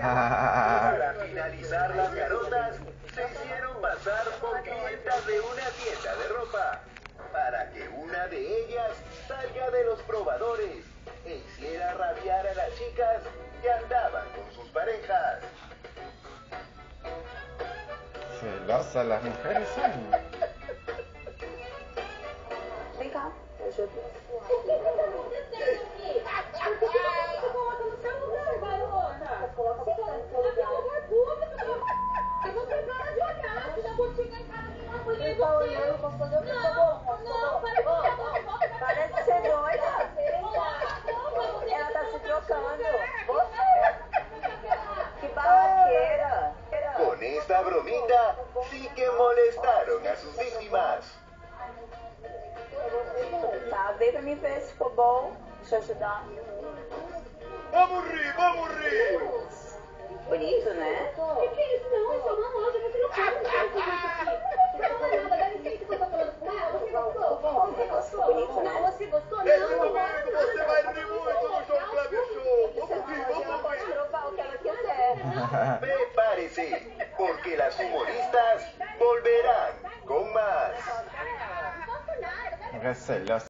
Para finalizar las garotas, se hicieron pasar por clientas de una tienda de ropa, para que una de ellas salga de los probadores e hiciera rabiar a las chicas que andaban con sus parejas. Celosas las mujeres son. Vem cá, Ele tá olhando, posso fazer o que? Tá bom, tá bom. Parece ser doida. Ela tá se trocando. Que barraqueira. Con esta bromita sí que molestaron a sus víctimas. Tá, vem pra mim ver se ficou bom. Deixa eu ajudar. ¡Vamos rir, vamos rir! Bonito, né? O que é isso? Não, é só uma loja, você não pode Prepárese, porque las humoristas volverán con más.